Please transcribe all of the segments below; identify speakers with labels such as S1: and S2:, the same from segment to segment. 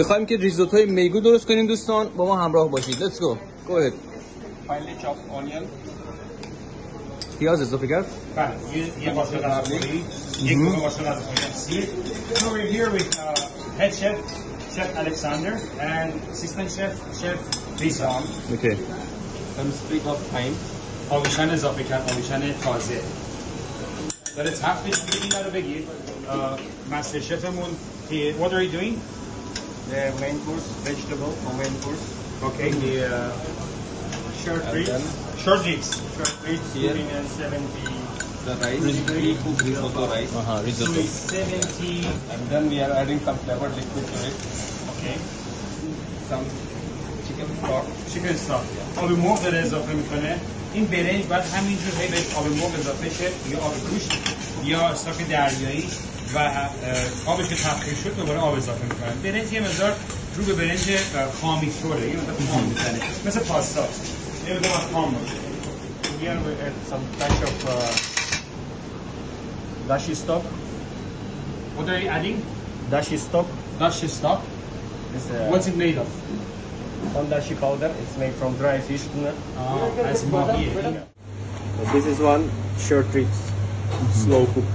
S1: می‌خوایم که ریزوتوی میگو درست کنیم دوستان. با ما همراه باشید. Let's go. Go ahead.
S2: Finely chopped onion,
S1: پیاز اضافه کرد.
S3: بله یه قاشق غذاخوری یک کمه قاشق غذاخوری سیر So we're here with uh, head chef Chef Alexander and assistant chef Chef Lisa
S1: اوکی
S2: some sprig of thyme,
S3: آویشن اضافه کرد آویشن تازه. داره تفتش رو مستر شفمون what are you doing?
S2: the main course, vegetable or main course,
S3: Okay the uh, short
S2: and
S3: ribs
S2: then
S3: short ribs short ribs
S2: Here.
S3: doing uh, 70
S2: the rice, pre-cooked risotto rice,
S1: آها ریزوتو
S3: doing 70
S2: and then we are adding some flavored liquid to it,
S3: okay
S2: some chicken stock,
S3: چیکن استاک آب مرغ داره اضافه میکنه این برنج بعد همینجور هی بهش آب مرغ اضافه شه یا آب گوشت یا استاک دریایی و اه، آبش که تخلیه شد دوباره آب اضافه میکنن برنج یه مقدار رو به برنج اه، خامی طوره یه مقدار خام میزنه مثل پاستا یه مقدار خام باشه
S4: Here we add some dash of uh, dashi stock.
S3: What are you adding?
S4: Dashi stock
S3: Dashi stock.
S4: is uh,
S3: What's it made of?
S4: one dashi powder. It's made from dry fish tuna.
S3: آه، از ماهیه
S4: So this is one short ribs, slow cook.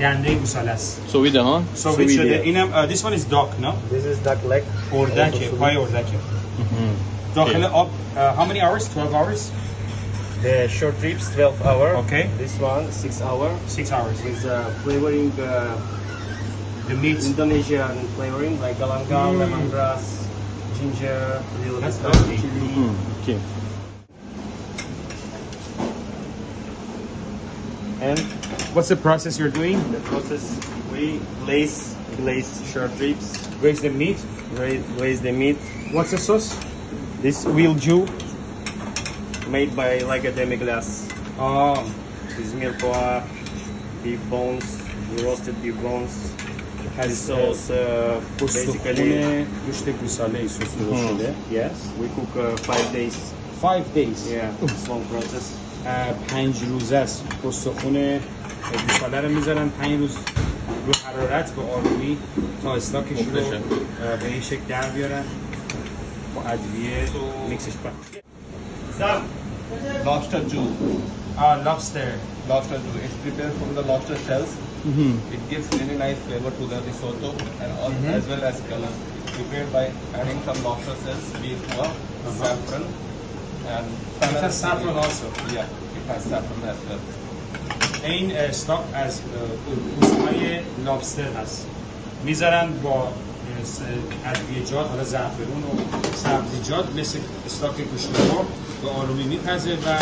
S3: So گوساله است
S1: سوید ها
S3: سوید شده اینم this one is duck no
S4: this is duck leg
S3: اردکه پای اردکه داخل آب how many hours 12 hours
S4: The short ribs, 12 hour.
S3: Okay.
S4: This one 6 hour.
S3: 6 hours.
S4: With uh, flavoring uh,
S3: the meat.
S4: Indonesian flavoring like galangal,
S3: mm.
S4: lemongrass, ginger, a little bit of chili.
S1: Mm. Okay.
S4: And
S3: what's the process you're doing?
S4: The process, we lace, lace short ribs.
S3: Glaze the meat?
S4: Glaze, the meat.
S3: What's the sauce?
S4: This will jus. Made by Laga demi-glace.
S3: Oh.
S4: This mirepoix, beef bones, roasted beef bones. Has sauce, uh, basically.
S3: Mm. Yes,
S4: we cook uh, five days.
S3: Five days?
S4: Yeah, it's long process.
S3: پنج روزه است استخون گوساله رو می‌ذارن پنج روز رو حرارت به آرومی تا استاکش رو به این شکل در بیارن با ادویه میکسش کنن
S2: lobster stew,
S3: آه lobster
S2: lobster stew. It's prepared from the lobster shells. It gives really nice flavor to the risotto and all, as well as color. Prepared by adding some lobster shells, beef flour, saffron,
S3: It has saffron also.
S2: Yeah, it has saffron as well.
S3: این استاک از پوستهای لابستر هست. می‌ذارن با ادویجات حالا زعفرون و سبزیجات مثل استاک گوشت مرغ به آرومی میپزه و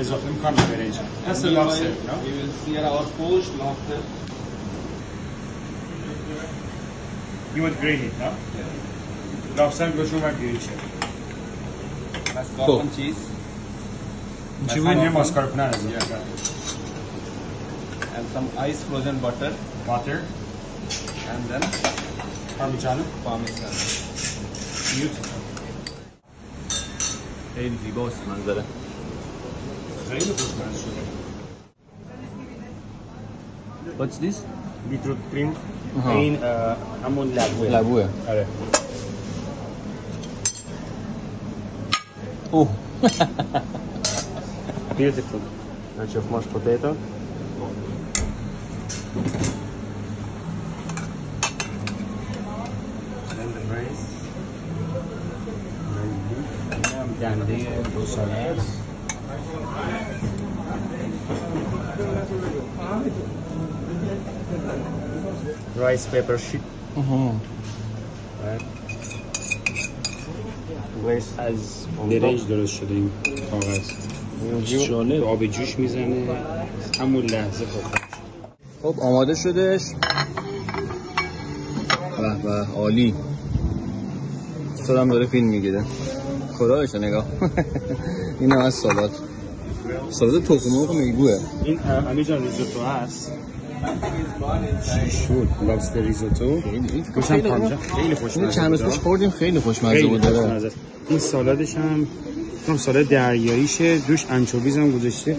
S3: اضافه می‌کنن به برنج lobster,
S2: poached lobster.
S3: You would grill it, no? لابستر گوشون و گریل شه
S2: Mascarpone A
S1: scorpion
S3: cool.
S1: cheese.
S3: Chewing a scorpion. Yeah.
S2: And some ice frozen butter.
S3: Butter.
S2: And then
S3: parmigiano.
S2: Parmigiano.
S3: Beautiful.
S1: Hey,
S3: the boss manzara.
S1: What's this?
S4: Beetroot cream
S1: uh
S4: -huh. in uh, amon
S1: labue.
S4: Labue.
S1: Are. Oh.
S4: Beautiful. Bunch of mashed potato. And the rice.
S3: And the salad.
S4: Rice pepper, sheet. Mm -hmm.
S3: right.
S4: از
S3: برنج. درست شده این کاغذ. جالب آب جوش می‌زنه. همون لحظه خورد
S1: خب آماده شدش. به به عالی. استادم داره فیلم می‌گیره. خدایش نگاه. این هم از سالات. سالات تخم مرغ میگوه.
S3: این امیر جان ریزوتو هست؟ شد؟ لابستر ریزوتو
S1: خیلی
S3: گوشم پارمیجان خیلی خوشمزه
S1: چند روز. پیش خوردیم خیلی خوشمزه بود.
S3: این سالادش هم سالاد دریاییشه روش انچوویز هم گذاشته.